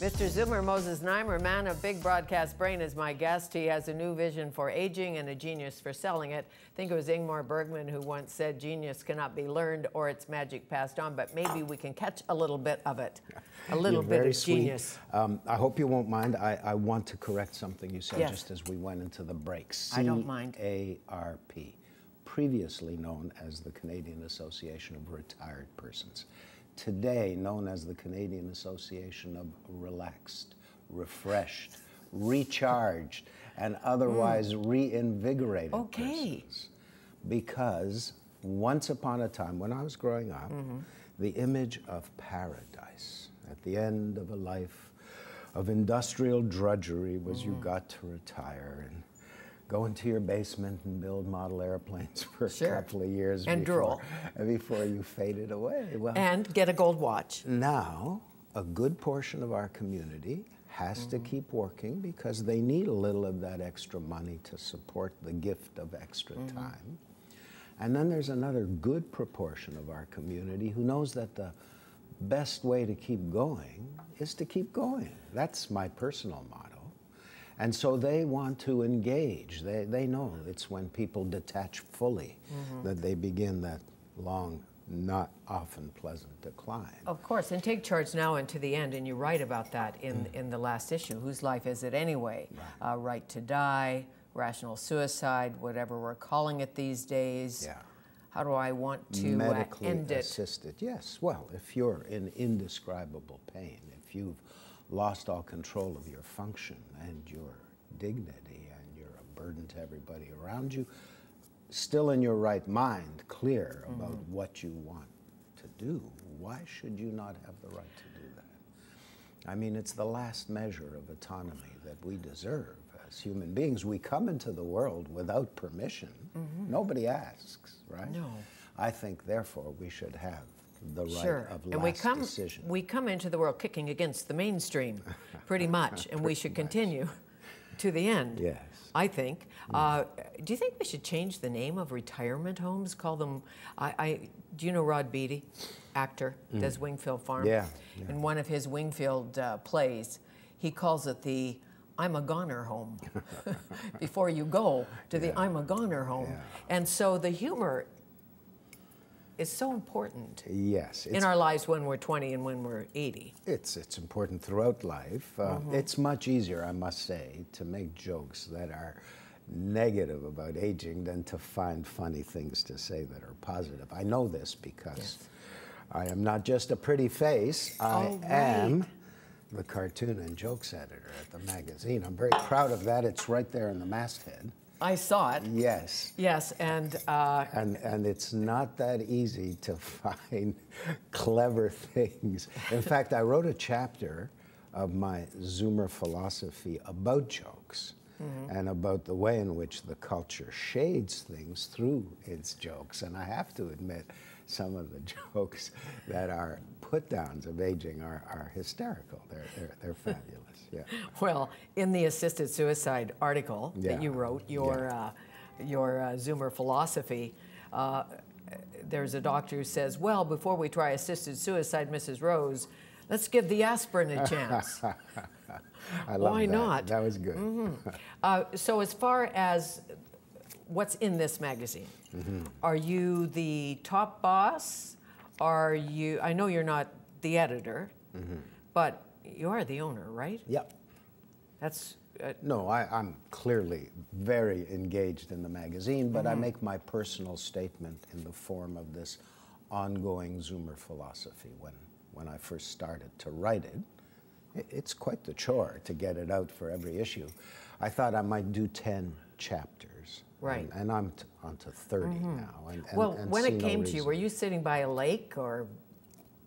Mr. Zoomer Moses Znaimer, man of big broadcast brain, is my guest. He has a new vision for aging and a genius for selling it. I think it was Ingmar Bergman who once said, Genius cannot be learned or its magic passed on, but maybe we can catch a little bit of it. A little You're bit of sweet. genius. Um, I hope you won't mind. I, I want to correct something you said Yes. just as we went into the break. I don't mind. CARP, previously known as the Canadian Association of Retired Persons, today known as the Canadian Association of Relaxed, Refreshed, Recharged, and otherwise reinvigorated Hmm. Okay. persons. Because once upon a time, when I was growing up, Mm-hmm. the image of paradise at the end of a life of industrial drudgery was Mm-hmm. you got to retire and go into your basement and build model airplanes for Sure. a couple of years And before, before you faded away. Well, And get a gold watch. now a good portion of our community has Mm-hmm. to keep working because they need a little of that extra money to support the gift of extra Mm-hmm. time. And then there's another good proportion of our community who knows that the best way to keep going is to keep going. That's my personal motto. And so they want to engage. They, they know it's when people detach fully that they begin that long, not often pleasant decline. Of course, and take charge now and to the end, and you write about that in, Mm. in the last issue. Whose life is it anyway? Uh, right to die, rational suicide, whatever we're calling it these days. Yeah. How do I want to uh, medically end it? assisted. Yes. Well, if you're in indescribable pain, if you've lost all control of your function and your dignity, and you're a burden to everybody around you, still in your right mind, clear about Mm-hmm. what you want to do, why should you not have the right to do that? I mean, it's the last measure of autonomy that we deserve as human beings. We come into the world without permission. Nobody asks, right? Mm-hmm. No. I think, therefore, we should have the right Sure. of And we come decision. we come into the world kicking against the mainstream, pretty much, and we should continue to the end. Yes. I think. Uh, do you think we should change the name of retirement homes? Call them. I, I do you know Rod Beattie, actor, does Wingfield Farm. Mm. Yeah, yeah. In one of his Wingfield uh, plays, he calls it the I'm a goner home. Before you go to the I'm a goner home, Yeah. and so the humor is so important yes. in our lives when we're 20 and when we're 80. it's, it's important throughout life. Uh, Mm-hmm. It's much easier, I must say, to make jokes that are negative about aging than to find funny things to say that are positive. I know this because Yes. I am not just a pretty face, I right. am the cartoon and jokes editor at the magazine. I'm very proud of that. It's right there in the masthead. I saw it. Yes. Yes, and uh, And, and it's not that easy to find clever things. In fact, I wrote a chapter of my Zoomer philosophy about jokes and about the way in which the culture shades things through its jokes. And I have to admit, some of the jokes that are put downs of aging are, are hysterical. They're, they're, they're fabulous. Yeah. well, in the assisted suicide article that you wrote, your uh, your uh, Zoomer philosophy. Uh, there's a doctor who says, "Well, before we try assisted suicide, Mrs. Rose, let's give the aspirin a chance." I love Why that. not? That was good. uh, so, as far as what's in this magazine, Mm-hmm. are you the top boss? Are you? I know you're not the editor, Mm-hmm. but you are the owner, right? Yep. That's uh, No, I, I'm clearly very engaged in the magazine, but I Mm-hmm. make my personal statement in the form of this ongoing Zoomer philosophy. When, when I first started to write it, i- it's quite the chore to get it out for every issue. I thought I might do 10 chapters. Right. And, and I'm t- on to 30 now. And, and, Well, when it no came to you, were you sitting by a lake or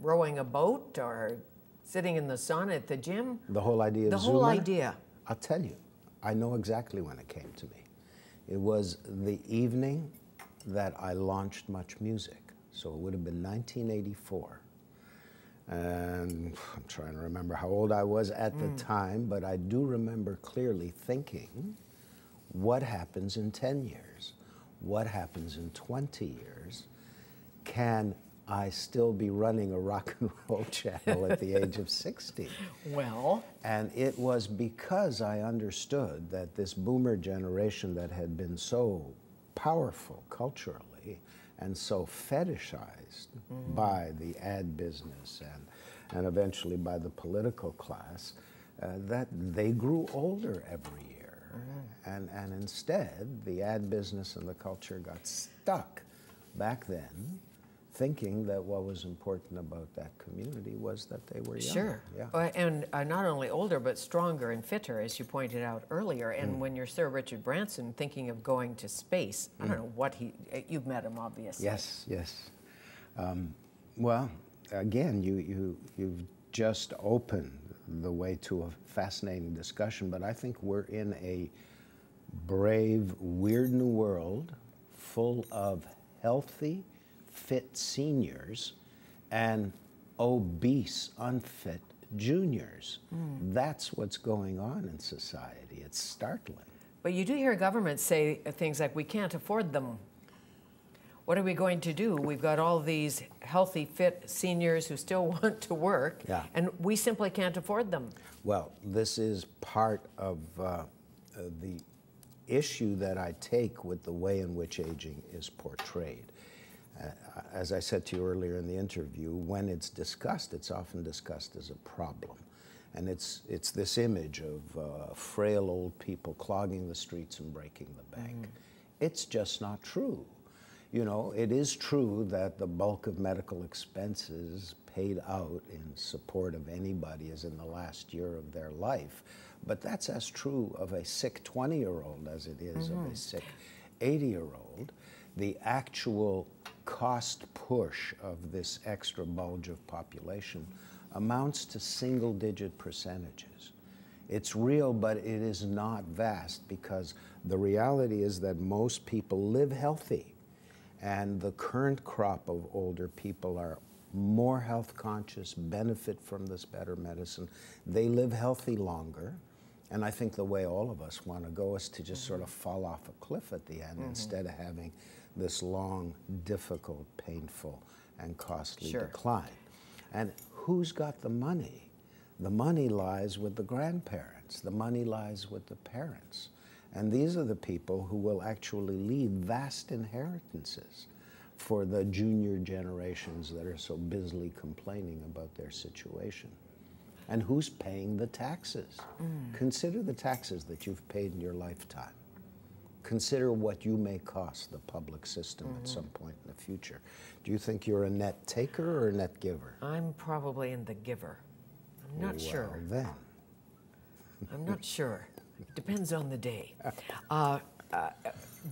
rowing a boat or sitting in the sun at the gym? The whole idea of The whole Zoomer? idea. I'll tell you, I know exactly when it came to me. It was the evening that I launched Much Music. So it would have been 1984. And I'm trying to remember how old I was at Mm. the time, but I do remember clearly thinking, what happens in 10 years? What happens in 20 years? Can I still be running a rock and roll channel at the age of 60? Well, And it was because I understood that this boomer generation that had been so powerful culturally and so fetishized by the ad business and, and eventually by the political class, uh, that they grew older every year. And, and instead, the ad business and the culture got stuck back then thinking that what was important about that community was that they were young. Sure. Yeah. Uh, And uh, not only older, but stronger and fitter, as you pointed out earlier. Mm. And when you're Sir Richard Branson thinking of going to space, I don't know what he, uh, you've met him obviously. Mm. Yes, yes. Um, well, again, you, you, you've just opened the way to a fascinating discussion, but I think we're in a brave, weird new world full of healthy, fit seniors and obese, unfit juniors. That's what's going on in society. It's startling. But you do hear governments say things like, we can't afford them. What are we going to do? We've got all these healthy, fit seniors who still want to work, Yeah. and we simply can't afford them. Well, this is part of uh, uh, the issue that I take with the way in which aging is portrayed. As I said to you earlier in the interview, when it's discussed, it's often discussed as a problem. And it's, it's this image of uh, frail old people clogging the streets and breaking the bank. It's just not true. You know, it is true that the bulk of medical expenses paid out in support of anybody is in the last year of their life. But that's as true of a sick 20 year old as it is of a sick 80 year old. The actual cost push of this extra bulge of population amounts to single digit percentages. It's real, but it is not vast because the reality is that most people live healthy. And the current crop of older people are more health conscious, benefit from this better medicine. They live healthy longer. And I think the way all of us want to go is to just sort of fall off a cliff at the end mm-hmm. instead of having this long, difficult, painful, and costly Sure. decline. And who's got the money? The money lies with the grandparents, the money lies with the parents. And these are the people who will actually leave vast inheritances for the junior generations that are so busily complaining about their situation. And who's paying the taxes? Mm. Consider the taxes that you've paid in your lifetime. Consider what you may cost the public system at some point in the future. Do you think you're a net taker or a net giver? I'm probably in the giver. I'm not sure. Then. I'm not sure. It Depends on the day. Uh, uh,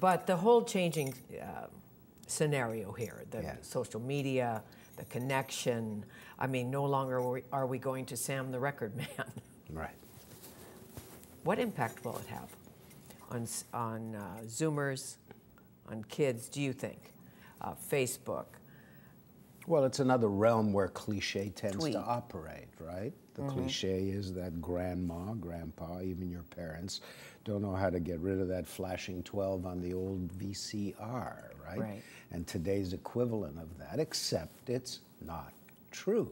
but the whole changing uh, scenario here, the social media, the connection. I mean, no longer are we going to Sam the Record Man. Right. what impact will it have on on uh, Zoomers, on kids? Do you think? Uh, Facebook. Well, it's another realm where cliche tends Tweet. to operate, right? The cliche is that grandma, grandpa, even your parents don't know how to get rid of that flashing 12 on the old VCR, right? Right. And today's equivalent of that, except it's not true,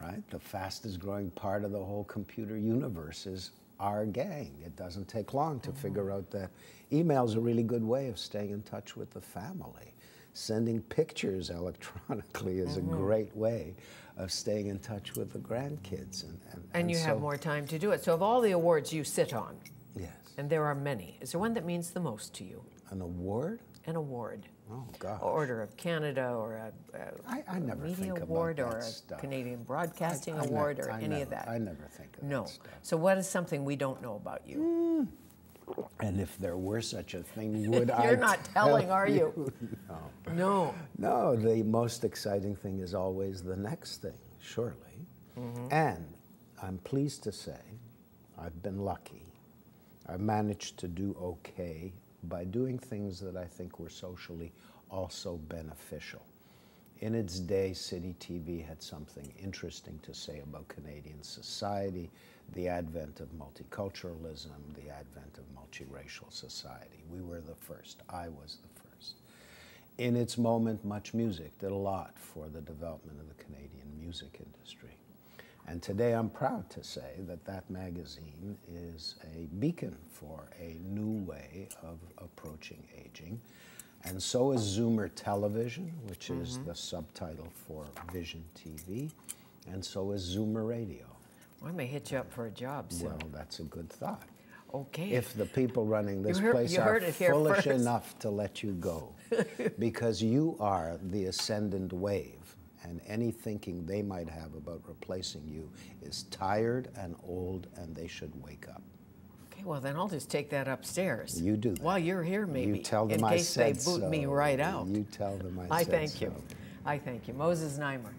right? The fastest growing part of the whole computer universe is our gang. It doesn't take long to figure out that email is a really good way of staying in touch with the family. Sending pictures electronically is a mm-hmm. great way of staying in touch with the grandkids. And, and, And you have so- more time to do it. So, of all the awards you sit on, Yes. and there are many, is there one that means the most to you? An award? An award? Oh, gosh. Order of Canada or a, a I, I never media think award or a stuff. Canadian Broadcasting I- I Award or any never- of that? I never think of no. that stuff. So what is something we don't know about you? Mm. And if there were such a thing, would I? You're not tell telling, are you? No. No, the most exciting thing is always the next thing, surely. Mm-hmm. And I'm pleased to say I've been lucky. I managed to do okay by doing things that I think were socially also beneficial. In its day, City TV had something interesting to say about Canadian society, the advent of multiculturalism, the advent of multiracial society. We were the first. I was the first. in its moment, Much Music did a lot for the development of the Canadian music industry. And today I'm proud to say that that magazine is a beacon for a new way of approaching aging. And so is Zoomer Television, which mm -hmm. is the subtitle for Vision TV, and so is Zoomer Radio. Well, I may hit you up for a job soon. Well, that's a good thought. Okay. If the people running this heard, place are foolish enough to let you go, because you are the ascendant wave, and any thinking they might have about replacing you is tired and old, and they should wake up. Okay, well then I'll just take that upstairs. You do that. While you're here, maybe. You tell them in I case they boot so. me right out. You tell them I, I thank so. you. I thank you. Moses Znaimer,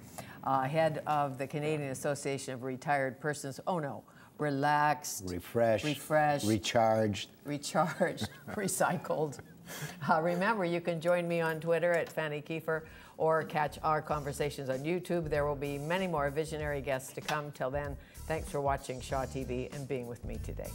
uh, head of the Canadian Association of Retired Persons. Oh no, relaxed, refreshed, refreshed, recharged, recharged, recycled. Uh, remember, you can join me on Twitter at Fanny Kiefer or catch our conversations on YouTube. There will be many more visionary guests to come. Till then, thanks for watching Shaw TV and being with me today.